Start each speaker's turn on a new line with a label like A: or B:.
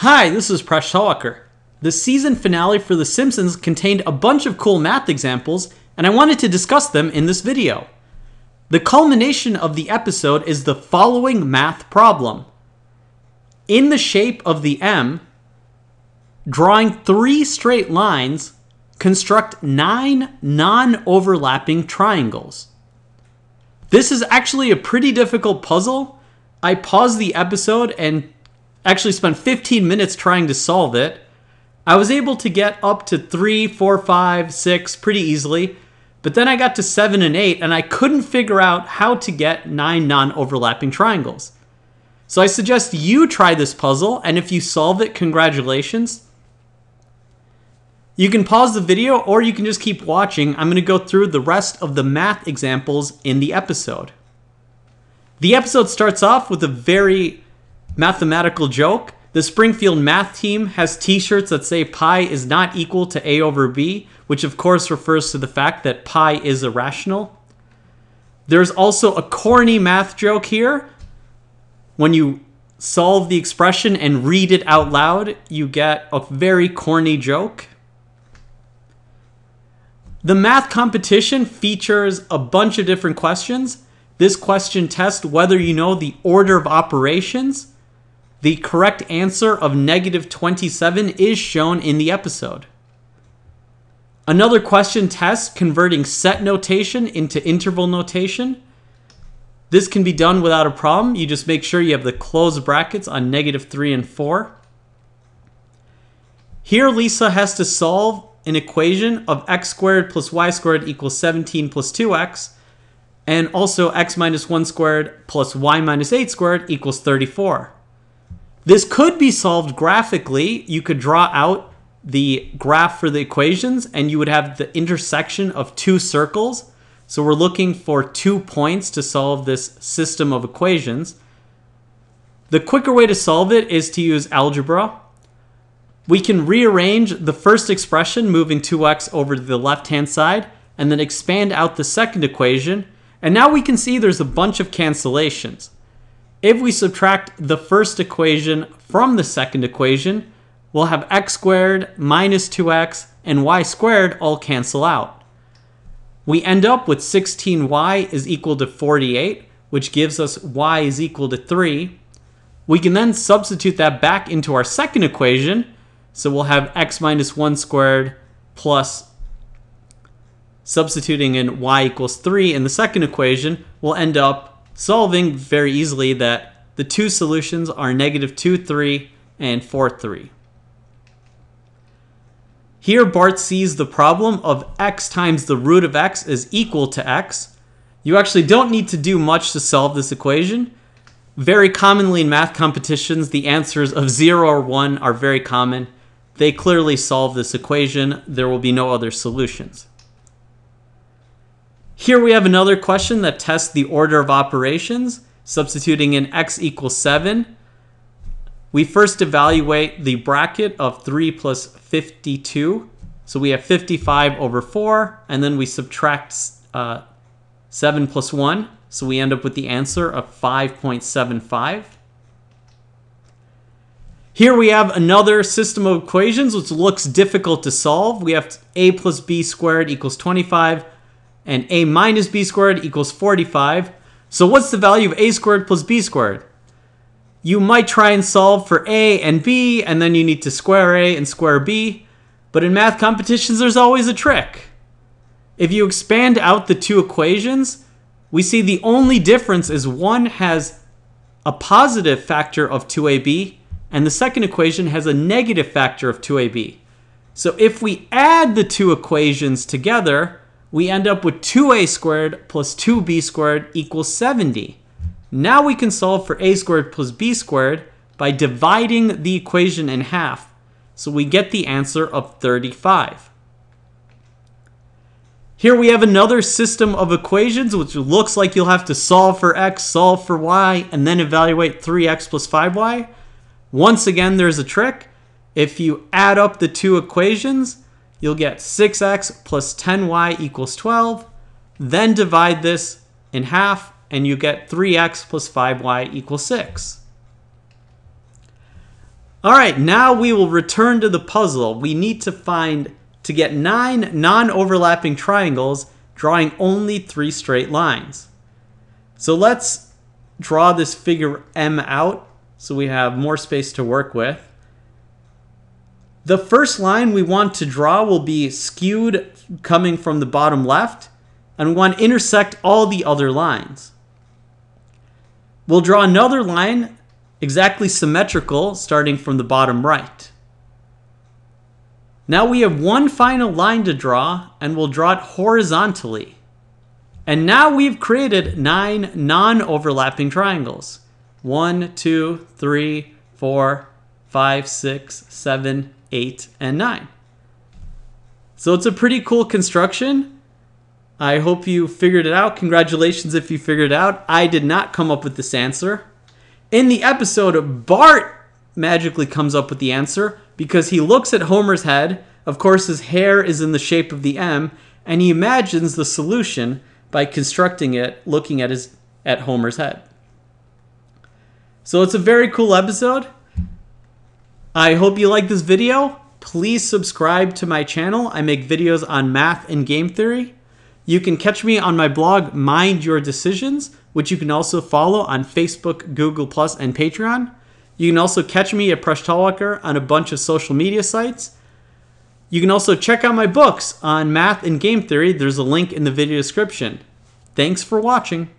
A: Hi, this is Presh Talwalkar. The season finale for The Simpsons contained a bunch of cool math examples, and I wanted to discuss them in this video. The culmination of the episode is the following math problem. In the shape of the M, drawing three straight lines, construct nine non overlapping triangles. This is actually a pretty difficult puzzle. I paused the episode and actually spent 15 minutes trying to solve it. I was able to get up to three, four, five, six pretty easily, but then I got to seven and eight and I couldn't figure out how to get nine non overlapping triangles. So I suggest you try this puzzle, and if you solve it, congratulations. You can pause the video or you can just keep watching. I'm going to go through the rest of the math examples in the episode. The episode starts off with a very mathematical joke. The Springfield math team has t shirts that say pi is not equal to a over b, which of course refers to the fact that pi is irrational. There's also a corny math joke here. When you solve the expression and read it out loud, you get a very corny joke. The math competition features a bunch of different questions. This question tests whether you know the order of operations. The correct answer of negative 27 is shown in the episode. Another question tests converting set notation into interval notation. This can be done without a problem. You just make sure you have the closed brackets on negative 3 and 4. Here, Lisa has to solve an equation of x squared plus y squared equals 17 plus 2x, and also x minus 1 squared plus y minus 8 squared equals 34. This could be solved graphically. You could draw out the graph for the equations, and you would have the intersection of two circles. So we're looking for two points to solve this system of equations. The quicker way to solve it is to use algebra we can rearrange the first expression, moving 2x over to the left-hand side, and then expand out the second equation. And now we can see there's a bunch of cancellations. If we subtract the first equation from the second equation, we'll have x squared minus 2x and y squared all cancel out. We end up with 16y is equal to 48, which gives us y is equal to 3. We can then substitute that back into our second equation, so we'll have x minus 1 squared plus substituting in y equals 3 in the second equation, we'll end up solving very easily that the two solutions are negative 2, 3 and 4, 3. Here Bart sees the problem of x times the root of x is equal to x. You actually don't need to do much to solve this equation. Very commonly in math competitions, the answers of 0 or 1 are very common. They clearly solve this equation. There will be no other solutions. Here we have another question that tests the order of operations, substituting in x equals 7. We first evaluate the bracket of 3 plus 52. So we have 55 over 4, and then we subtract uh, 7 plus 1. So we end up with the answer of 5.75. Here we have another system of equations which looks difficult to solve. We have a plus b squared equals 25 and a minus b squared equals 45. So what's the value of a squared plus b squared? You might try and solve for a and b and then you need to square a and square b. But in math competitions there's always a trick. If you expand out the two equations, we see the only difference is one has a positive factor of 2ab and the second equation has a negative factor of 2ab. So if we add the two equations together, we end up with 2a squared plus 2b squared equals 70. Now we can solve for a squared plus b squared by dividing the equation in half. So we get the answer of 35. Here we have another system of equations which looks like you'll have to solve for x, solve for y, and then evaluate 3x plus 5y. Once again, there's a trick. If you add up the two equations, you'll get 6x plus 10y equals 12. Then divide this in half, and you get 3x plus 5y equals 6. All right, now we will return to the puzzle. We need to find to get nine non-overlapping triangles drawing only three straight lines. So let's draw this figure M out so we have more space to work with. The first line we want to draw will be skewed coming from the bottom left, and we want to intersect all the other lines. We'll draw another line exactly symmetrical starting from the bottom right. Now we have one final line to draw, and we'll draw it horizontally. And now we've created nine non-overlapping triangles. One, two, three, four, five, six, seven, 8, and 9. So it's a pretty cool construction. I hope you figured it out. Congratulations if you figured it out. I did not come up with this answer. In the episode, Bart magically comes up with the answer because he looks at Homer's head. Of course, his hair is in the shape of the M, and he imagines the solution by constructing it looking at his at Homer's head. So it's a very cool episode. I hope you like this video. Please subscribe to my channel. I make videos on math and game theory. You can catch me on my blog, Mind Your Decisions, which you can also follow on Facebook, Google, and Patreon. You can also catch me at Presh Talwalkar on a bunch of social media sites. You can also check out my books on math and game theory. There's a link in the video description. Thanks for watching.